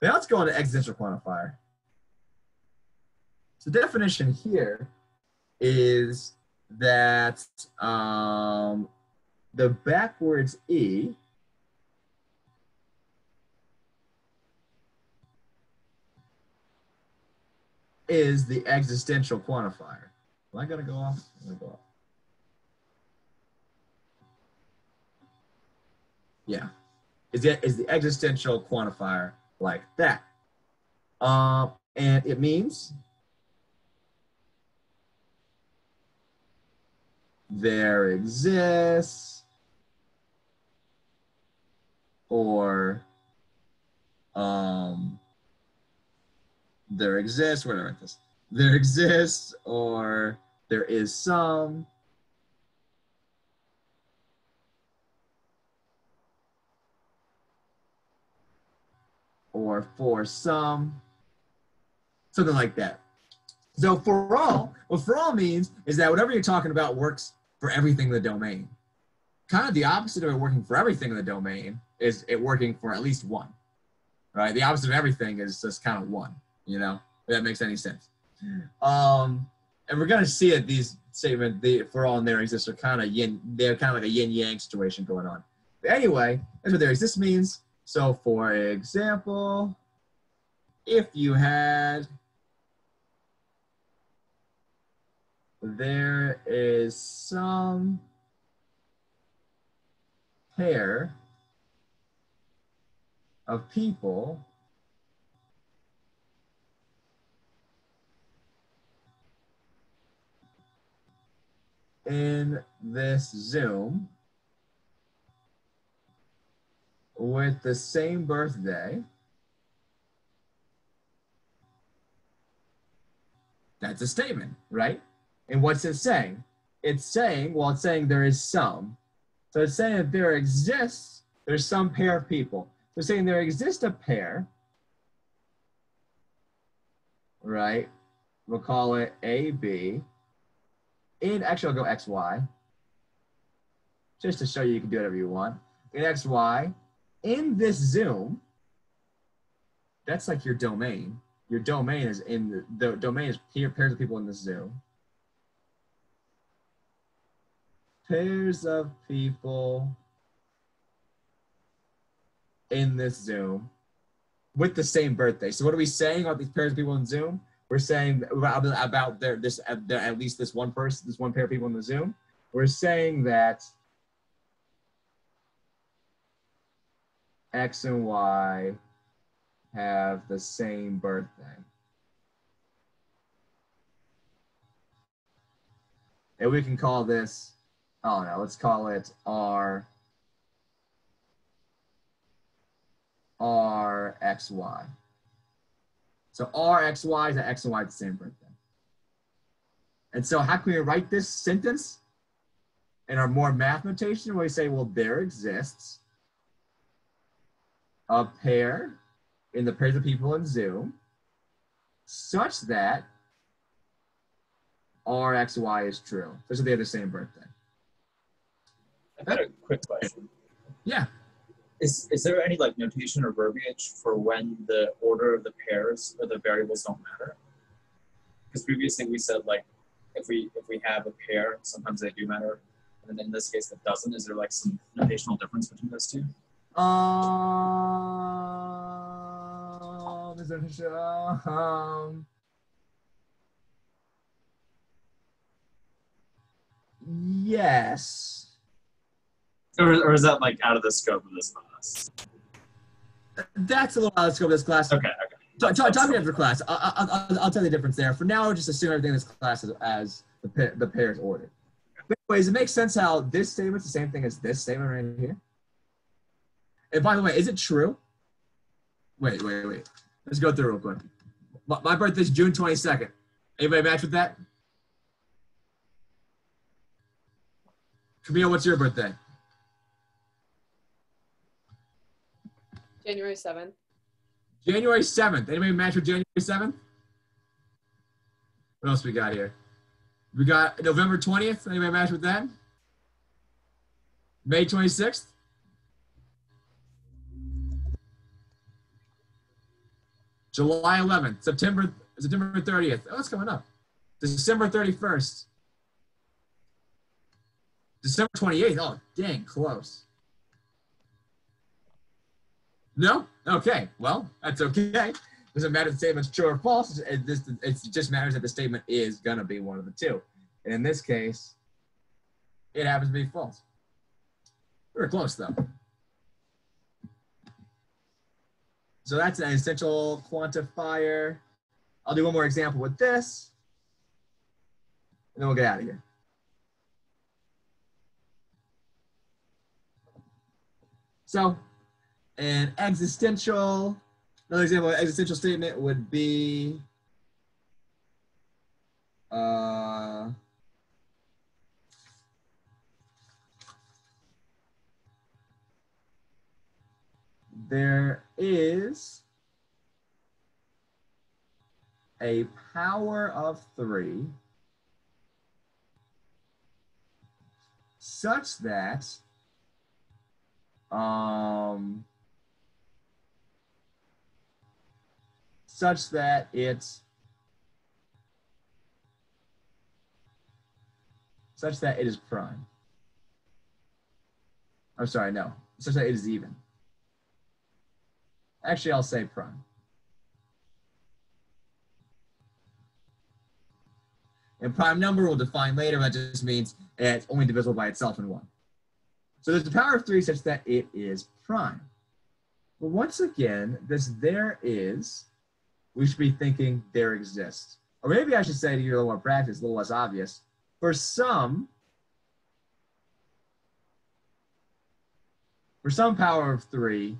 Now let's go on to existential quantifier. So definition here is that um, the backwards e is the existential quantifier. Am I gonna go off? I'm gonna go off. Yeah, is the is the existential quantifier like that? Um, and it means there exists or um there exists where do I write this there exists or there is some or for some something like that so for all what for all means is that whatever you're talking about works for everything in the domain. Kind of the opposite of it working for everything in the domain is it working for at least one, right? The opposite of everything is just kind of one, you know, if that makes any sense. Um, and we're gonna see it. These statement, the for all and there exists are kind of yin. They're kind of like a yin yang situation going on. But anyway, that's what there exists means. So, for example, if you had there is some pair of people in this Zoom with the same birthday. That's a statement, right? And what's it saying? It's saying, well, it's saying there is some. So it's saying that there exists, there's some pair of people. So saying there exists a pair, right? We'll call it AB. In, actually, I'll go XY, just to show you you can do whatever you want. In XY, in this Zoom, that's like your domain. Your domain is in the, the domain is pairs of people in this Zoom. pairs of people in this Zoom with the same birthday. So what are we saying about these pairs of people in Zoom? We're saying about, about their this at least this one person, this one pair of people in the Zoom. We're saying that X and Y have the same birthday. And we can call this oh no, let's call it R RXY. So RXY is that X and Y the same birthday. And so how can we write this sentence in our more math notation where we say, well, there exists a pair in the pairs of people in Zoom such that RXY is true, such that they have the same birthday. I've got a quick question. Yeah. Is is there any like notation or verbiage for when the order of the pairs or the variables don't matter? Because previously we said like if we if we have a pair, sometimes they do matter, and in this case it doesn't. Is there like some notational difference between those two? Um, um, yes or, or is that like out of the scope of this class? That's a little out of the scope of this class. Okay, okay. Talk, talk, talk me after class. I, I, I'll, I'll tell you the difference there. For now, just assume everything in this class is as the, pair, the pairs ordered. But anyways, it makes sense how this statement's the same thing as this statement right here. And by the way, is it true? Wait, wait, wait. Let's go through real quick. My, my birthday's June 22nd. Anybody match with that? Camille, what's your birthday? January 7th. January 7th. Anybody match with January 7th? What else we got here? We got November 20th. Anybody match with that? May 26th? July 11th, September September 30th. Oh, it's coming up. December 31st. December 28th. Oh, dang, close. No? Okay. Well, that's okay. Doesn't matter if the statement's true or false. It, just matters that the statement is going to be one of the two. And in this case, it happens to be false. We close, though. So that's an essential quantifier. I'll do one more example with this, and then we'll get out of here. So an existential, another example of an existential statement would be uh, there is a power of three such that um, such that it's such that it is prime. I'm sorry, no, such that it is even. Actually, I'll say prime. And prime number we'll define later, that just means it's only divisible by itself in one. So there's the power of three such that it is prime. But once again, this there is, we should be thinking there exists. Or maybe I should say to you a little more practice, a little less obvious. For some, for some power of three,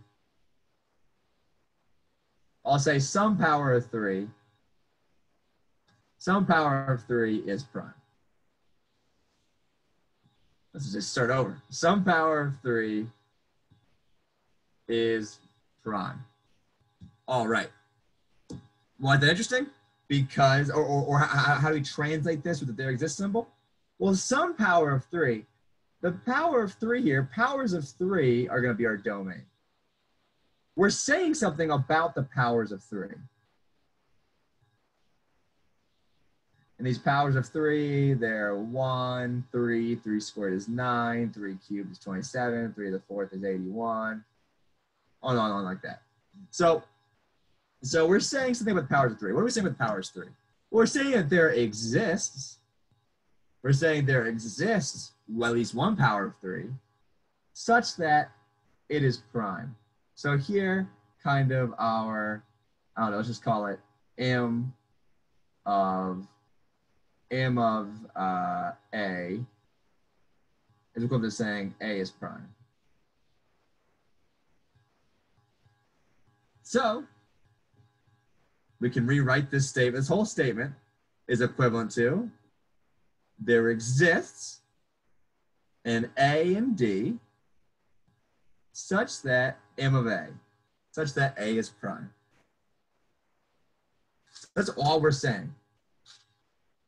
I'll say some power of three, some power of three is prime. Let's just start over. Some power of three is prime. All right. Why is that interesting? Because, or, or, or how, how do we translate this with the there exists symbol? Well, some power of three, the power of three here, powers of three are going to be our domain. We're saying something about the powers of three. And these powers of three, they're one, three, three squared is nine, three cubed is 27, three to the fourth is 81, on and on, on like that. So, so we're saying something about the powers of three. What are we saying with powers of three? Well, we're saying that there exists, we're saying there exists well, at least one power of three, such that it is prime. So here, kind of our, I don't know, let's just call it m of m of uh, a is equivalent to saying a is prime. So we can rewrite this statement. This whole statement is equivalent to there exists an A and D such that M of A, such that A is prime. That's all we're saying.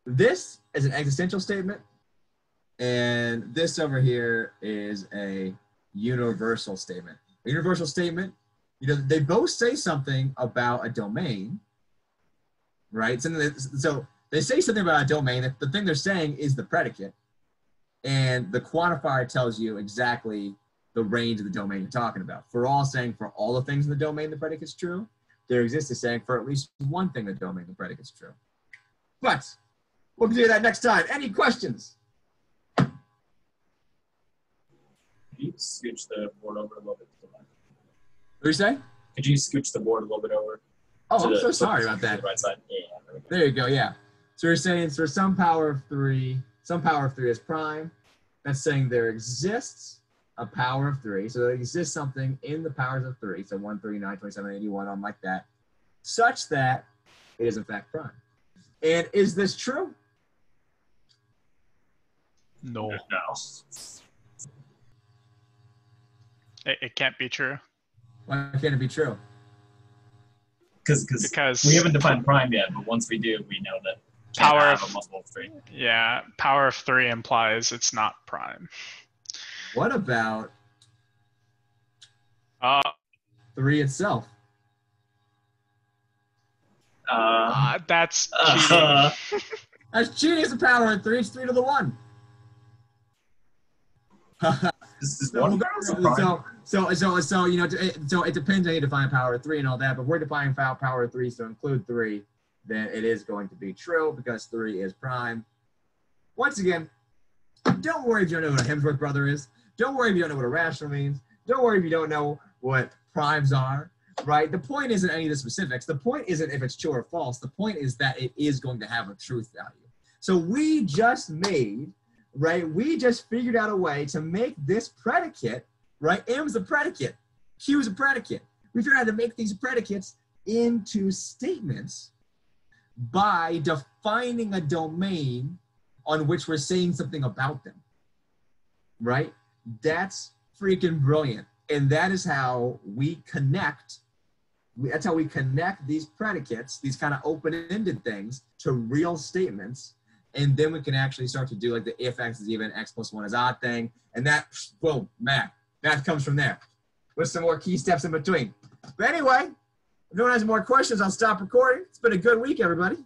This is an existential statement, and this over here is a universal statement. A universal statement, you know, they both say something about a domain, right? So they say something about a domain. The thing they're saying is the predicate, and the quantifier tells you exactly the range of the domain you're talking about. For all saying for all the things in the domain the predicate's true, there exists a saying for at least one thing in the domain the predicate's true. But We'll do that next time. Any questions? Can you scooch the board over a little bit the? What you say? Could you scooch the board a little bit over? Oh, I'm the- so sorry about the that. Right side. Yeah. there. There you go. Yeah. So we're saying for some power of three, some power of three is prime. That's saying there exists a power of three. So there exists something in the powers of three. So 1, 3, 9, 27, 81, on like that, such that it is in fact prime. And is this true? No, No. it, it can't be true Why can't it be true? Because because we haven't defined prime yet, but once we do, we know that Power of- of three. yeah, power of three implies it's not prime. What about Uh, three itself? Uh, Uh, that's Uh, cheating. That's cheating. It's the power of three. It's three to the one. this is So, one barrel's a prime. so, so, so, so, you know, it, so it depends how you define power of three and all that, but we're defining power, power of three so include three, then it is going to be true because three is prime. Once again, don't worry if you don't know what a Hemsworth brother is. Don't worry if you don't know what a rational means. Don't worry if you don't know what primes are, right? The point isn't any of the specifics. The point isn't if it's true or false. The point is that it is going to have a truth value. So we just made right? We just figured out a way to make this predicate, right? M's a predicate, Q's a predicate. We figured out how to make these predicates into statements by defining a domain on which we're saying something about them, right? That's freaking brilliant. And that is how we connect. That's how we connect these predicates, these kind of open-ended things, to real statements and then we can actually start to do like the if x is even, x plus one is odd thing, and that boom, math, math comes from there, with some more key steps in between. But anyway, if no one has more questions, I'll stop recording. It's been a good week, everybody.